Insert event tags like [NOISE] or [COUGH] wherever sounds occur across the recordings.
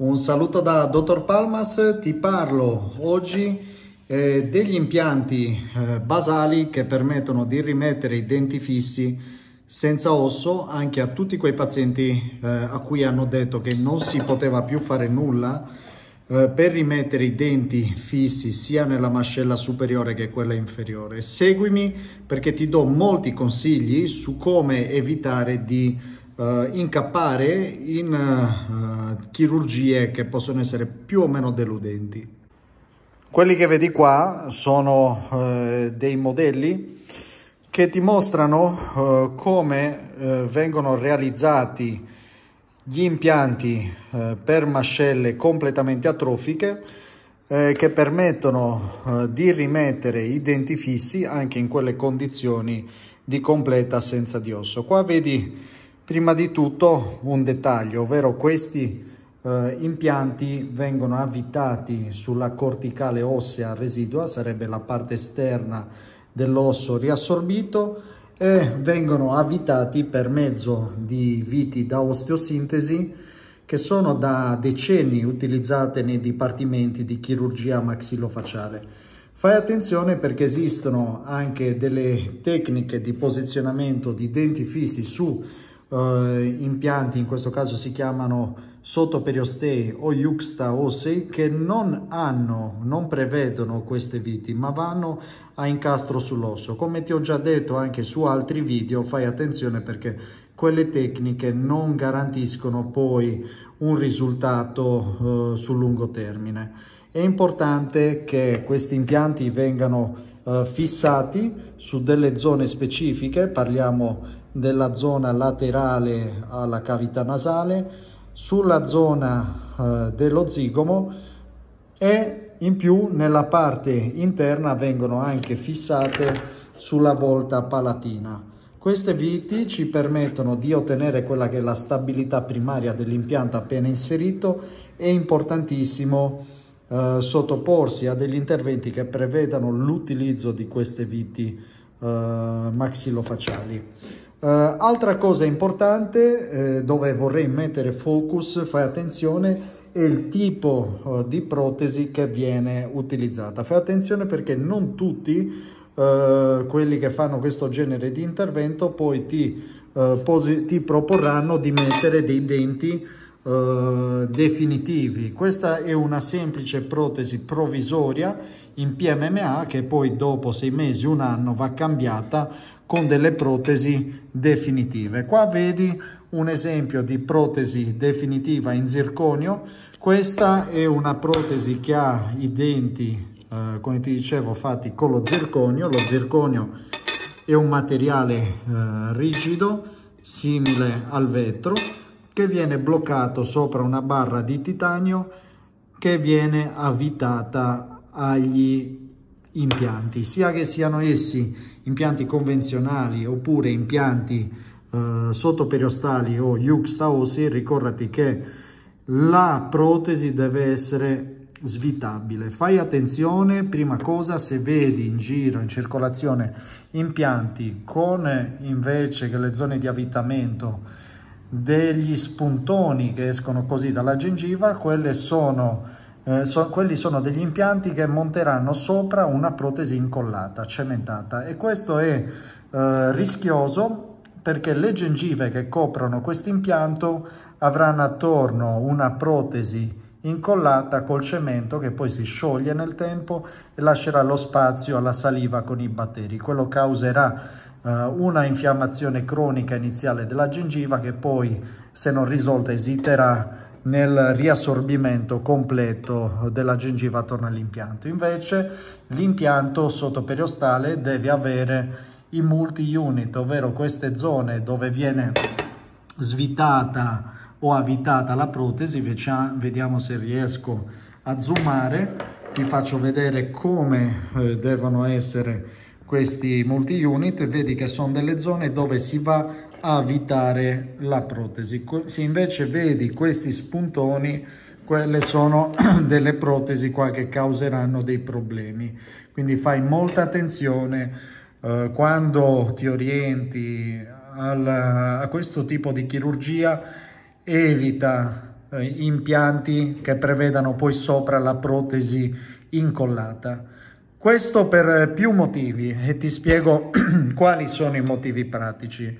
Un saluto da Dottor Palmas, ti parlo oggi eh, degli impianti eh, basali che permettono di rimettere i denti fissi senza osso anche a tutti quei pazienti eh, a cui hanno detto che non si poteva più fare nulla eh, per rimettere i denti fissi sia nella mascella superiore che quella inferiore. Seguimi perché ti do molti consigli su come evitare di uh, incappare in uh, chirurgie che possono essere più o meno deludenti. Quelli che vedi qua sono uh, dei modelli che ti mostrano come vengono realizzati gli impianti per mascelle completamente atrofiche eh, che permettono eh, di rimettere i denti fissi anche in quelle condizioni di completa assenza di osso. Qua vedi Prima di tutto un dettaglio, ovvero questi eh, impianti vengono avvitati sulla corticale ossea residua, sarebbe la parte esterna dell'osso riassorbito e vengono avvitati per mezzo di viti da osteosintesi che sono da decenni utilizzate nei dipartimenti di chirurgia maxillofacciale. Fai attenzione perché esistono anche delle tecniche di posizionamento di denti fissi su eh, impianti, in questo caso si chiamano sottoperiostei o juxta ossei, che non hanno, non prevedono queste viti, ma vanno a incastro sull'osso. Come ti ho già detto anche su altri video, fai attenzione perché quelle tecniche non garantiscono poi un risultato eh, sul lungo termine. È importante che questi impianti vengano eh, fissati su delle zone specifiche, parliamo della zona laterale alla cavità nasale, sulla zona eh, dello zigomo e in più nella parte interna vengono anche fissate sulla volta palatina. Queste viti ci permettono di ottenere quella che è la stabilità primaria dell'impianto appena inserito. È importantissimo eh, sottoporsi a degli interventi che prevedano l'utilizzo di queste viti eh, maxillofacciali. Uh, altra cosa importante eh, dove vorrei mettere focus, fai attenzione, è il tipo uh, di protesi che viene utilizzata. Fai attenzione perché non tutti uh, quelli che fanno questo genere di intervento poi ti, ti proporranno di mettere dei denti Uh, definitivi. Questa è una semplice protesi provvisoria in PMMA che poi dopo sei mesi, un anno va cambiata con delle protesi definitive. Qua vedi un esempio di protesi definitiva in zirconio. Questa è una protesi che ha i denti, uh, come ti dicevo, fatti con lo zirconio. Lo zirconio è un materiale uh, rigido, simile al vetro che viene bloccato sopra una barra di titanio che viene avvitata agli impianti, sia che siano essi impianti convenzionali oppure impianti eh, sottoperiostali o juxtaosi, ricordati che la protesi deve essere svitabile. Fai attenzione, prima cosa, se vedi in giro, in circolazione, impianti con invece che le zone di avvitamento degli spuntoni che escono così dalla gengiva, sono, eh, so, quelli sono degli impianti che monteranno sopra una protesi incollata, cementata e questo è eh, rischioso perché le gengive che coprono questo impianto avranno attorno una protesi incollata col cemento che poi si scioglie nel tempo e lascerà lo spazio alla saliva con i batteri. Quello causerà uh, una infiammazione cronica iniziale della gengiva che poi, se non risolta, esiterà nel riassorbimento completo della gengiva attorno all'impianto. Invece l'impianto sottoperiostale deve avere i multi-unit, ovvero queste zone dove viene svitata o avvitata la protesi, vediamo se riesco a zoomare, ti faccio vedere come eh, devono essere questi multi-unit, vedi che sono delle zone dove si va a avvitare la protesi. Se invece vedi questi spuntoni, quelle sono [CLEARS THROAT] delle protesi qua che causeranno dei problemi. Quindi fai molta attenzione eh, quando ti orienti al, a questo tipo di chirurgia, evita eh, impianti che prevedano poi sopra la protesi incollata. Questo per più motivi e ti spiego [CLEARS THROAT] quali sono i motivi pratici.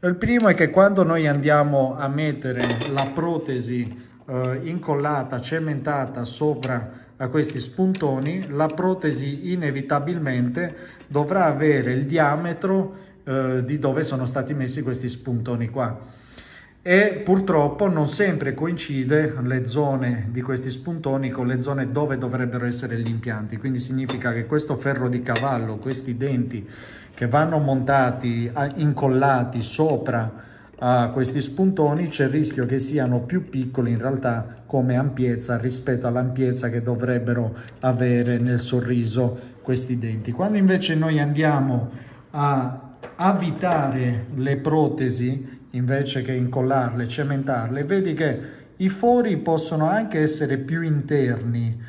Il primo è che quando noi andiamo a mettere la protesi eh, incollata, cementata sopra a questi spuntoni, la protesi inevitabilmente dovrà avere il diametro eh, di dove sono stati messi questi spuntoni qua e purtroppo non sempre coincide le zone di questi spuntoni con le zone dove dovrebbero essere gli impianti. Quindi significa che questo ferro di cavallo questi denti che vanno montati incollati sopra a questi spuntoni c'è il rischio che siano più piccoli in realtà come ampiezza rispetto all'ampiezza che dovrebbero avere nel sorriso questi denti. Quando invece noi andiamo a avvitare le protesi invece che incollarle, cementarle, vedi che i fori possono anche essere più interni,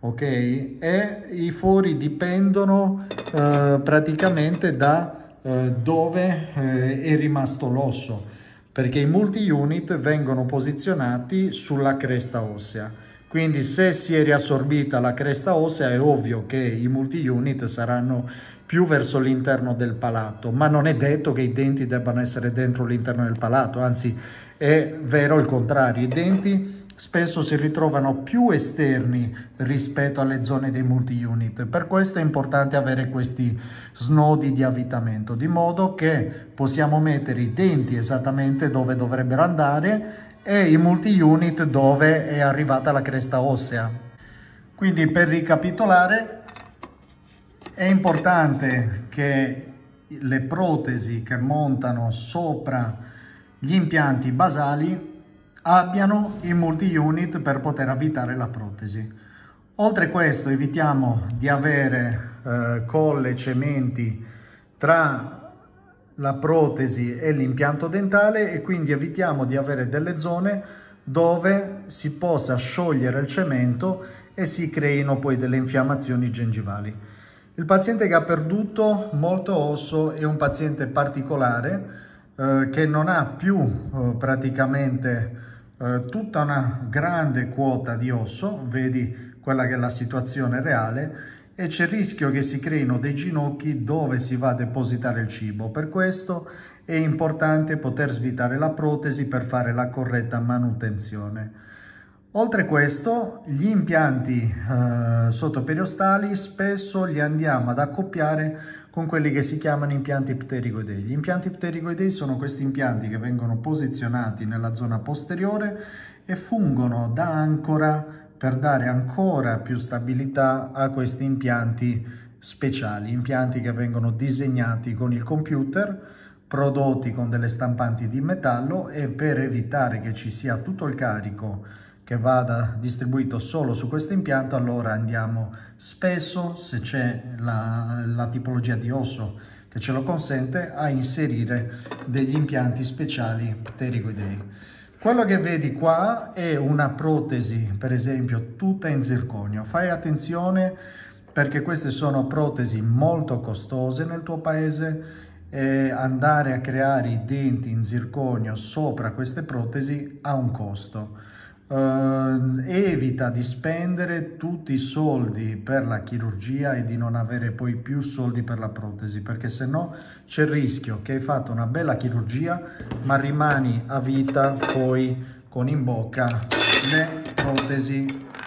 ok? E i fori dipendono eh, praticamente da eh, dove eh, è rimasto l'osso, perché i multi-unit vengono posizionati sulla cresta ossea. Quindi se si è riassorbita la cresta ossea è ovvio che i multi-unit saranno più verso l'interno del palato, ma non è detto che i denti debbano essere dentro l'interno del palato, anzi è vero il contrario, i denti spesso si ritrovano più esterni rispetto alle zone dei multi-unit. Per questo è importante avere questi snodi di avvitamento, di modo che possiamo mettere i denti esattamente dove dovrebbero andare e i multi-unit dove è arrivata la cresta ossea. Quindi per ricapitolare, è importante che le protesi che montano sopra gli impianti basali abbiano i multi-unit per poter avvitare la protesi. Oltre a questo evitiamo di avere eh, colle, cementi tra la protesi e l'impianto dentale e quindi evitiamo di avere delle zone dove si possa sciogliere il cemento e si creino poi delle infiammazioni gengivali. Il paziente che ha perduto molto osso è un paziente particolare eh, che non ha più eh, praticamente eh, tutta una grande quota di osso, vedi quella che è la situazione reale, e c'è il rischio che si creino dei ginocchi dove si va a depositare il cibo. Per questo è importante poter svitare la protesi per fare la corretta manutenzione. Oltre questo, gli impianti eh, sottoperiostali spesso li andiamo ad accoppiare con quelli che si chiamano impianti pterigoidei. Gli impianti pterigoidei sono questi impianti che vengono posizionati nella zona posteriore e fungono da ancora per dare ancora più stabilità a questi impianti speciali, impianti che vengono disegnati con il computer, prodotti con delle stampanti di metallo e per evitare che ci sia tutto il carico che vada distribuito solo su questo impianto, allora andiamo spesso, se c'è la, la tipologia di osso che ce lo consente, a inserire degli impianti speciali pterigoidei. Quello che vedi qua è una protesi, per esempio, tutta in zirconio. Fai attenzione perché queste sono protesi molto costose nel tuo paese e andare a creare i denti in zirconio sopra queste protesi ha un costo Uh, evita di spendere tutti i soldi per la chirurgia e di non avere poi più soldi per la protesi perché se no c'è il rischio che hai fatto una bella chirurgia ma rimani a vita poi con in bocca le protesi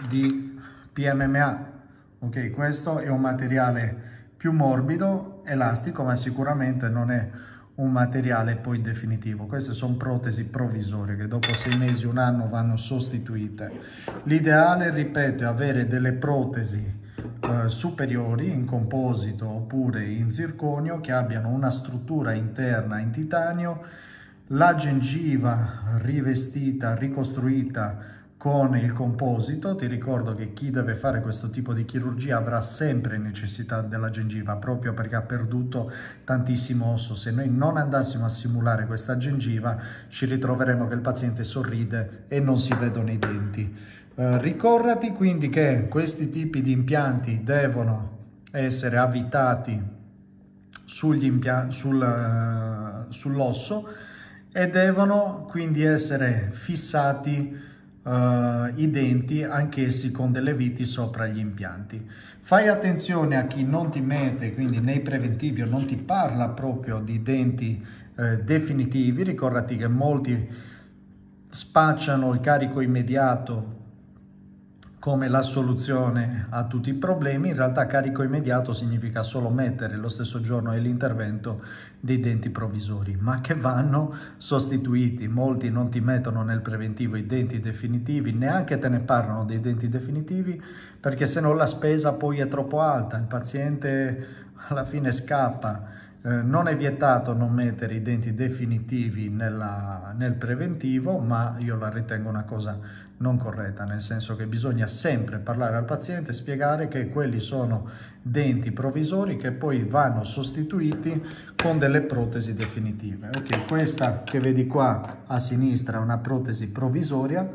di PMMA ok questo è un materiale più morbido elastico ma sicuramente non è un materiale poi definitivo. Queste sono protesi provvisorie che dopo sei mesi, un anno vanno sostituite. L'ideale, ripeto, è avere delle protesi eh, superiori in composito oppure in zirconio che abbiano una struttura interna in titanio, la gengiva rivestita, ricostruita con il composito, ti ricordo che chi deve fare questo tipo di chirurgia avrà sempre necessità della gengiva proprio perché ha perduto tantissimo osso. Se noi non andassimo a simulare questa gengiva ci ritroveremo che il paziente sorride e non si vedono i denti. Eh, ricordati quindi che questi tipi di impianti devono essere avvitati sul, uh, sull'osso e devono quindi essere fissati Uh, i denti anch'essi con delle viti sopra gli impianti. Fai attenzione a chi non ti mette, quindi nei preventivi o non ti parla proprio di denti eh, definitivi, ricordati che molti spacciano il carico immediato come la soluzione a tutti i problemi, in realtà carico immediato significa solo mettere lo stesso giorno l'intervento dei denti provvisori, ma che vanno sostituiti. Molti non ti mettono nel preventivo i denti definitivi, neanche te ne parlano dei denti definitivi, perché se no la spesa poi è troppo alta, il paziente alla fine scappa eh, non è vietato non mettere i denti definitivi nella, nel preventivo, ma io la ritengo una cosa non corretta, nel senso che bisogna sempre parlare al paziente, spiegare che quelli sono denti provvisori che poi vanno sostituiti con delle protesi definitive. Ok, questa che vedi qua a sinistra è una protesi provvisoria,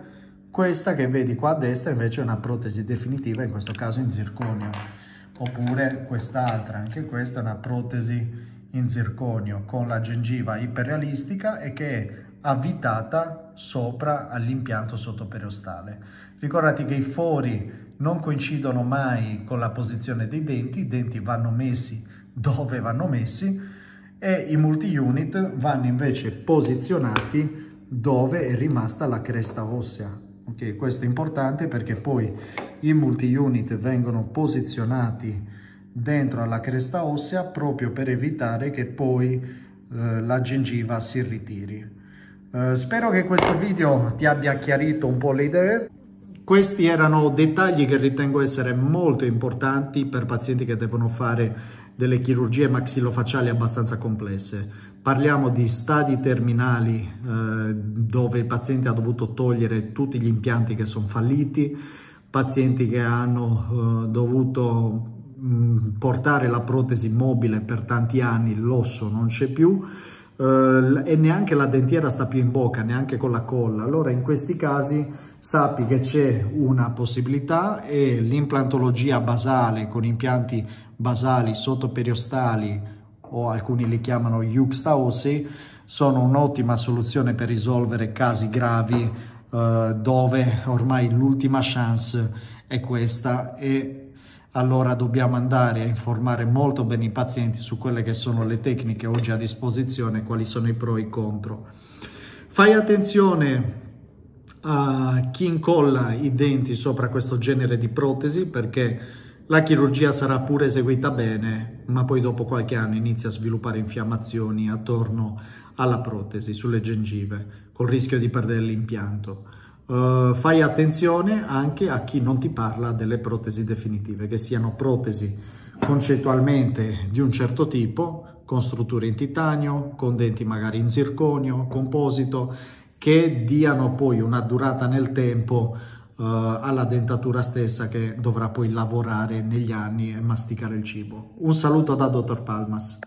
questa che vedi qua a destra invece è una protesi definitiva, in questo caso in zirconio, oppure quest'altra, anche questa è una protesi in zirconio con la gengiva iperrealistica e che è avvitata sopra all'impianto sottoperiostale. Ricordati che i fori non coincidono mai con la posizione dei denti, i denti vanno messi dove vanno messi e i multi-unit vanno invece posizionati dove è rimasta la cresta ossea. Ok, questo è importante perché poi i multi-unit vengono posizionati dentro alla cresta ossea proprio per evitare che poi eh, la gengiva si ritiri. Eh, spero che questo video ti abbia chiarito un po' le idee. Questi erano dettagli che ritengo essere molto importanti per pazienti che devono fare delle chirurgie maxillofacciali abbastanza complesse. Parliamo di stadi terminali eh, dove il paziente ha dovuto togliere tutti gli impianti che sono falliti, pazienti che hanno eh, dovuto Mm, portare la protesi mobile per tanti anni, l'osso non c'è più eh, e neanche la dentiera sta più in bocca, neanche con la colla. Allora in questi casi sappi che c'è una possibilità e l'implantologia basale con impianti basali sottoperiostali o alcuni li chiamano juxtaossei sono un'ottima soluzione per risolvere casi gravi eh, dove ormai l'ultima chance è questa e allora dobbiamo andare a informare molto bene i pazienti su quelle che sono le tecniche oggi a disposizione, quali sono i pro e i contro. Fai attenzione a chi incolla i denti sopra questo genere di protesi perché la chirurgia sarà pure eseguita bene, ma poi dopo qualche anno inizia a sviluppare infiammazioni attorno alla protesi, sulle gengive, col rischio di perdere l'impianto. Uh, fai attenzione anche a chi non ti parla delle protesi definitive, che siano protesi concettualmente di un certo tipo, con strutture in titanio, con denti magari in zirconio, composito, che diano poi una durata nel tempo uh, alla dentatura stessa che dovrà poi lavorare negli anni e masticare il cibo. Un saluto da Dottor Palmas.